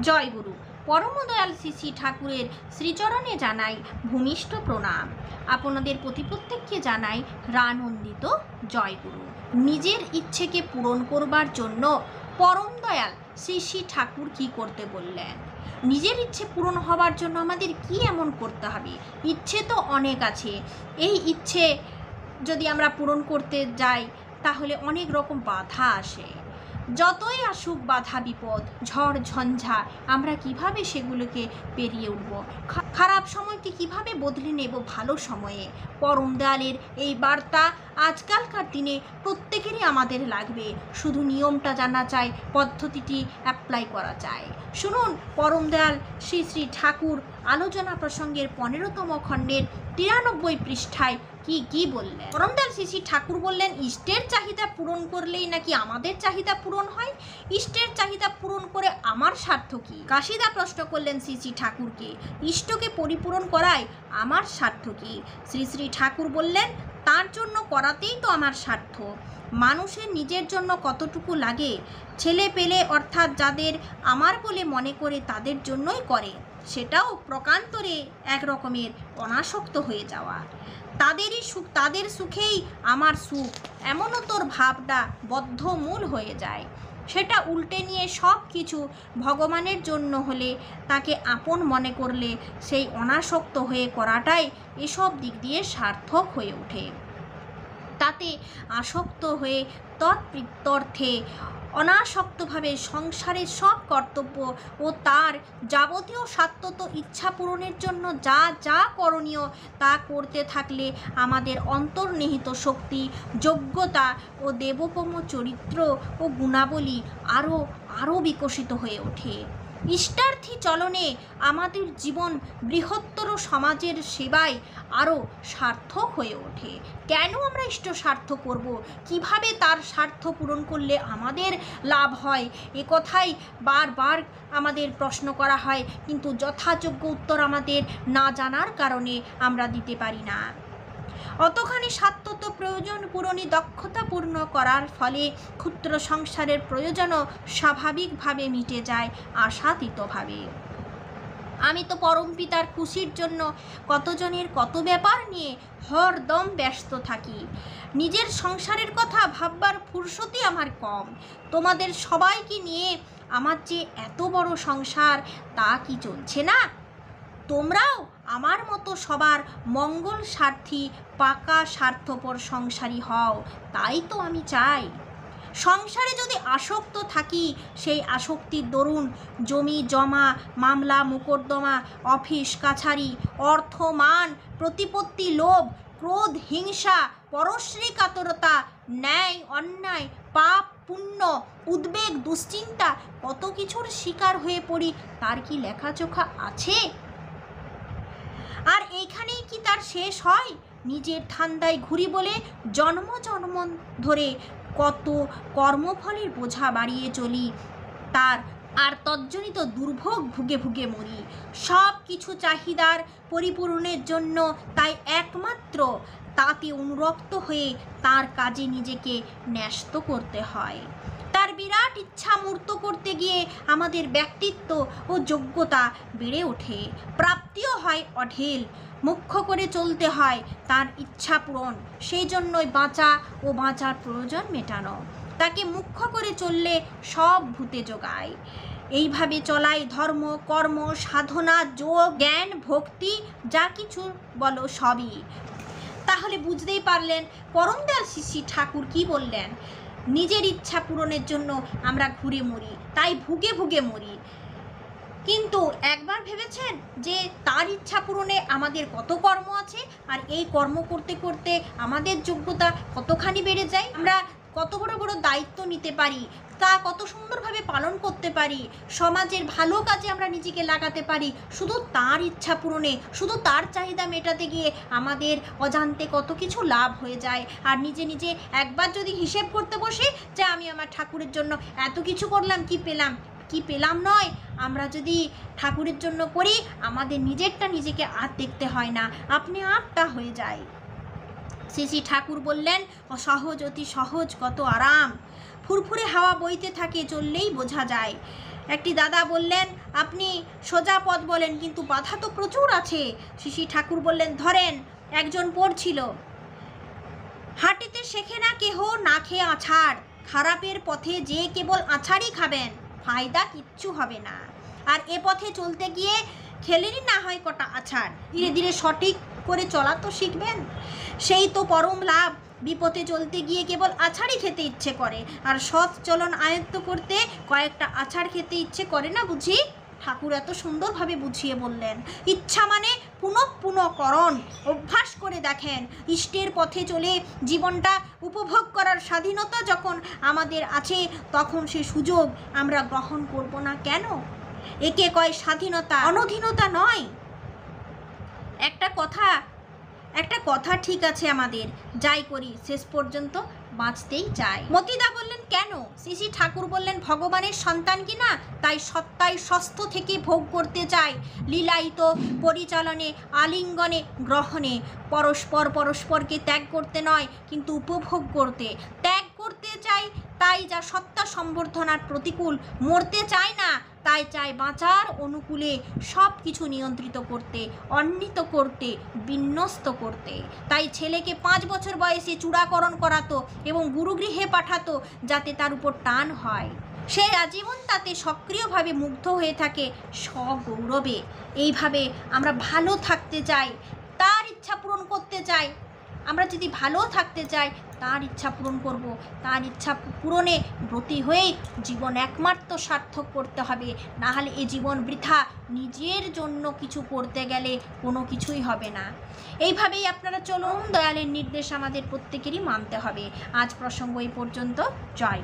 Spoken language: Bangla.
জয় গুরু। পরমদয়াল শ্রী ঠাকুরের শ্রীচরণে জানাই ভূমিষ্ঠ প্রণাম। আপনাদের প্রতি প্রত্যেককে জানাই রানন্দিত জয় গুরু। নিজের ইচ্ছেকে পূরণ করবার জন্য পরম দয়াল শ্রী শ্রী ঠাকুর কি করতে বললেন? নিজের ইচ্ছে পূরণ হবার জন্য আমাদের কি এমন করতে হবে? ইচ্ছে তো অনেক আছে। এই ইচ্ছে যদি আমরা পূরণ করতে যাই, তাহলে অনেক রকম বাধা আসে। যতই আসুক বাধা, বিপদ, ঝড়, ঝঞ্ঝা, আমরা কীভাবে সেগুলোকে পেরিয়ে উঠব? খারাপ সময়কে কীভাবে বদলে নেব ভালো সময়ে? পরম দয়ালের এই বার্তা আজকালকার দিনে প্রত্যেকেরই আমাদের লাগবে। শুধু নিয়মটা জানা চাই, পদ্ধতিটি অ্যাপ্লাই করা যায় শুনুন, পরম দয়াল শ্রী শ্রী ঠাকুর আলোচনা প্রসঙ্গের পনেরোতম খণ্ডের তিরানব্বই পৃষ্ঠায় কি কি বললেন? পরমদয়াল শ্রী শ্রী ঠাকুর বললেন, ইষ্টের চাহিদা পূরণ করলেই নাকি আমাদের চাহিদা পূরণ হয়? ইষ্টের চাহিদা পূরণ করে আমার স্বার্থ কি? কাশিদা প্রশ্ন করলেন শ্রী শ্রী ঠাকুরকে, ইষ্টকে পরিপূরণ করায় আমার স্বার্থ কি? শ্রী শ্রী ঠাকুর বললেন, তার জন্য করাতেই তো আমার স্বার্থ। মানুষের নিজের জন্য কতটুকু লাগে? ছেলে পেলে অর্থাৎ যাদের আমার বলে মনে করে তাদের জন্যই করে। সেটাও প্রকান্তরে এক রকমের অনাসক্ত হয়ে যাওয়া। তাদেরই সুখ, তাদের সুখেই আমার সুখ, এমনও তোর ভাবটা বদ্ধমূল হয়ে যায়। সেটা উল্টে নিয়ে সব কিছু ভগবানের জন্য হলে তাকে আপন মনে করলে সেই অনাসক্ত হয়ে করাটাই এসব দিক দিয়ে সার্থক হয়ে ওঠে। তাতে আসক্ত হয়ে তৎপ্রিত্যর্থে অনাসক্তভাবে সংসারের সব কর্তব্য ও তার যাবতীয় সাত্যত ইচ্ছা পূরণের জন্য যা যা করণীয় তা করতে থাকলে আমাদের অন্তর্নিহিত শক্তি, যোগ্যতা ও দেবপম চরিত্র ও গুণাবলী আরও আরও বিকশিত হয়ে ওঠে। ইষ্টার্থী চলনে আমাদের জীবন বৃহত্তর সমাজের সেবায় আরও সার্থক হয়ে ওঠে। কেন আমরা ইষ্ট স্বার্থ করব? কীভাবে তার স্বার্থ পূরণ করলে আমাদের লাভ হয়? এ কথাই বারবার আমাদের প্রশ্ন করা হয়, কিন্তু যথাযোগ্য উত্তর আমাদের না জানার কারণে আমরা দিতে পারি না। অতখানি স্বার্থ তো প্রয়োজন পূরণী দক্ষতা পূর্ণ করার ফলে ক্ষুদ্র সংসারের প্রয়োজনও স্বাভাবিকভাবে মিটে যায় আশাতীতভাবে। আমি তো পরম পিতার খুশির জন্য কতজনের কত ব্যাপার নিয়ে হরদম ব্যস্ত থাকি। নিজের সংসারের কথা ভাববার ফুরসতি আমার কম। তোমাদের সবাইকে নিয়ে আমার যে এত বড় সংসার, তা কি চলছে না? তোমরাও আমার মতো সবার মঙ্গল স্বার্থী পাকা স্বার্থপর সংসারী হও, তাই তো আমি চাই। সংসারে যদি আসক্ত থাকি, সেই আসক্তির দরুন জমি, জমা, মামলা, মোকদ্দমা, অফিস, কাছারি, অর্থ, মান, প্রতিপত্তি, লোভ, ক্রোধ, হিংসা, পরশ্রী, কাতরতা, ন্যায়, অন্যায়, পাপ, পুণ্য, উদ্বেগ, দুশ্চিন্তা, কত কিছুর শিকার হয়ে পড়ি, তার কি লেখাচোখা আছে? আর এইখানেই কি তার শেষ হয়? নিজের ঠান্ডায় ঘুরি বলে জন্ম জন্ম ধরে কত কর্মফলের বোঝা বাড়িয়ে চলি। তার আর তজ্জনিত দুর্ভোগ ভুগে ভুগে মরি। সব কিছু চাহিদার পরিপূরণের জন্য তাই একমাত্র তাতে অনুরক্ত হয়ে তার কাজে নিজেকে ন্যস্ত করতে হয়। তার বিরাট ইচ্ছা মূর্ত করতে গিয়ে আমাদের ব্যক্তিত্ব ও যোগ্যতা বেড়ে ওঠে। প্রাপ্তিও হয় অঢেল। মুখ্য করে চলতে হয় তার ইচ্ছা পূরণ। সেই জন্যই বাঁচা ও বাঁচার প্রয়োজন মেটানো। তাকে মুখ্য করে চললে সব ভূতে যোগায় এইভাবে চলাই ধর্ম, কর্ম, সাধনা, যোগ, জ্ঞান, ভক্তি, যা কিছু বলো সবই। তাহলে বুঝতেই পারলেন পরমদয়াল শিশি ঠাকুর কি বললেন? নিজের ইচ্ছা পূরণের জন্য আমরা ঘুরে মরি, তাই ভুগে ভুগে মরি। কিন্তু একবার ভেবেছেন যে তার ইচ্ছা পূরণে আমাদের কত কর্ম আছে, আর এই কর্ম করতে করতে আমাদের যোগ্যতা কতখানি বেড়ে যায়? আমরা কত বড় বড় দায়িত্ব নিতে পারি, তা কত সুন্দরভাবে পালন করতে পারি, সমাজের ভালো কাজে আমরা নিজেকে লাগাতে পারি, শুধু তার ইচ্ছা পূরণে, শুধু তার চাহিদা মেটাতে গিয়ে আমাদের অজান্তে কত কিছু লাভ হয়ে যায়। আর নিজে নিজে একবার যদি হিসেব করতে বসে যে আমি আমার ঠাকুরের জন্য এত কিছু করলাম, কি পেলাম? কি পেলাম নয়। আমরা যদি ঠাকুরের জন্য করি, আমাদের নিজেরটা নিজেকে আর দেখতে হয় না। আপনি আপটা হয়ে যায়। শ্রী শ্রী ঠাকুর বললেন সহজ অতি সহজ, কত আরাম। ফুরফুরে হাওয়া বইতে থাকে, চললেই বোঝা যায়। একটি দাদা বললেন, আপনি সোজা পথ বলেন, কিন্তু বাধা তো প্রচুর আছে। শিশি ঠাকুর বললেন, ধরেন, একজন পড়ছিল। হাঁটিতে শেখে না কেহ, না খেয়ে আছাড়। খারাপের পথে যে কেবল আছাড়ই খাবেন, ফায়দা কিচ্ছু হবে না। আর এ পথে চলতে গিয়ে খেলেরই না হয় কটা আছাড়। ধীরে ধীরে সঠিক করে চলা তো শিখবেন। সেই তো পরম লাভ। বিপথে চলতে গিয়ে কেবল আছাড়ই খেতে ইচ্ছে করে। আর সৎ চলন আয়ত্ত করতে কয়েকটা আছাড় খেতে ইচ্ছে করে না বুঝি? ঠাকুর এত সুন্দরভাবে বুঝিয়ে বললেন। ইচ্ছা মানে পুনঃপুনকরণ অভ্যাস করে দেখেন। ইষ্টের পথে চলে জীবনটা উপভোগ করার স্বাধীনতা যখন আমাদের আছে, তখন সে সুযোগ আমরা গ্রহণ করব না কেন? একে কয় স্বাধীনতা? অনধীনতা নয়। একটা কথা একটা কথা ঠিক আছে আমাদের। যাই করি, শেষ পর্যন্ত বাঁচতেই চাই। মতিদা বললেন, কেন? শ্রী ঠাকুর বললেন, ভগবানের সন্তান কি না? তাই সত্তায় স্বস্থ থেকে ভোগ করতে চাই। লীলায়িত পরিচালনে, আলিঙ্গনে, গ্রহণে। পরস্পর পরস্পরকে ত্যাগ করতে নয়, কিন্তু উপভোগ করতে। ত্যাগ করতে চাই, তাই যা সত্তা সম্বর্ধনার প্রতিকূল। মরতে চায় না তাই চায় বাঁচার অনুকূলে সব কিছু নিয়ন্ত্রিত করতে, অন্বিত করতে, বিন্যস্ত করতে। তাই ছেলেকে পাঁচ বছর বয়সে চূড়াকরণ করাতো এবং গুরুগৃহে পাঠাতো যাতে তার উপর টান হয়। সে আজীবন তাতে সক্রিয়ভাবে মুগ্ধ হয়ে থাকে সগৌরবে। এইভাবে আমরা ভালো থাকতে চাই, তার ইচ্ছা পূরণ করতে চাই আমরা যদি ভালো থাকতে চাই, তার ইচ্ছা পূরণ করব। তার ইচ্ছা পূরণে ব্রতী হয়েই জীবন একমাত্র সার্থক করতে হবে। নাহলে এ জীবন বৃথা। নিজের জন্য কিছু করতে গেলে কোনো কিছুই হবে না। এইভাবেই আপনারা চলুন। দয়ালের নির্দেশ আমাদের প্রত্যেকেরই মানতে হবে। আজ প্রসঙ্গ এই পর্যন্ত। জয়